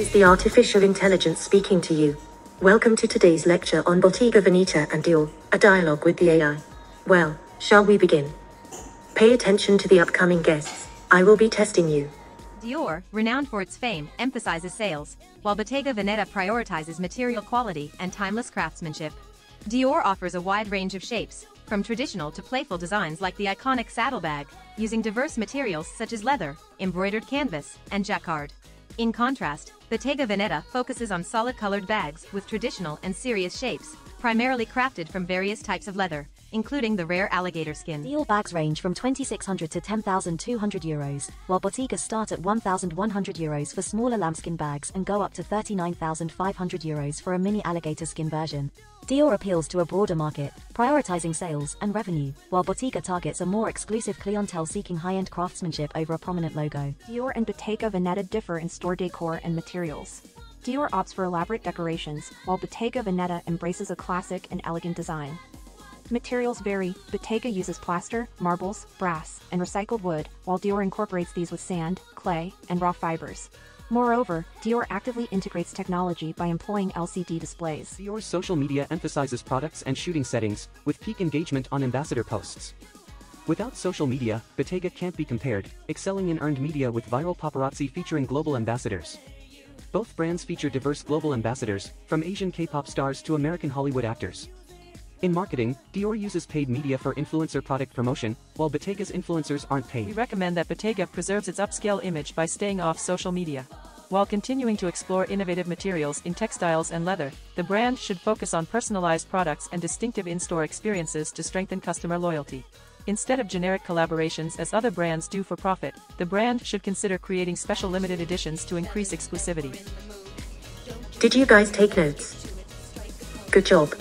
is the artificial intelligence speaking to you. Welcome to today's lecture on Bottega Veneta and Dior, a dialogue with the AI. Well, shall we begin? Pay attention to the upcoming guests. I will be testing you. Dior, renowned for its fame, emphasizes sales, while Bottega Veneta prioritizes material quality and timeless craftsmanship. Dior offers a wide range of shapes, from traditional to playful designs like the iconic saddlebag, using diverse materials such as leather, embroidered canvas, and jacquard. In contrast, Bottega Veneta focuses on solid-colored bags with traditional and serious shapes, primarily crafted from various types of leather, including the rare alligator skin. Dior bags range from 2600 to 10,200 euros, while Bottegas start at 1,100 euros for smaller lambskin bags and go up to 39,500 euros for a mini alligator skin version. Dior appeals to a broader market, prioritizing sales and revenue, while Bottega targets a more exclusive clientele seeking high-end craftsmanship over a prominent logo. Dior and Bottega Veneta differ in store decor and materials. Dior opts for elaborate decorations, while Bottega Veneta embraces a classic and elegant design. Materials vary, Bottega uses plaster, marbles, brass, and recycled wood, while Dior incorporates these with sand, clay, and raw fibers. Moreover, Dior actively integrates technology by employing LCD displays. Dior's social media emphasizes products and shooting settings, with peak engagement on ambassador posts. Without social media, Bottega can't be compared, excelling in earned media with viral paparazzi featuring global ambassadors. Both brands feature diverse global ambassadors, from Asian K-pop stars to American Hollywood actors. In marketing, Dior uses paid media for influencer product promotion, while Bottega's influencers aren't paid. We recommend that Bottega preserves its upscale image by staying off social media. While continuing to explore innovative materials in textiles and leather, the brand should focus on personalized products and distinctive in-store experiences to strengthen customer loyalty. Instead of generic collaborations as other brands do for profit, the brand should consider creating special limited editions to increase exclusivity. Did you guys take notes? Good job.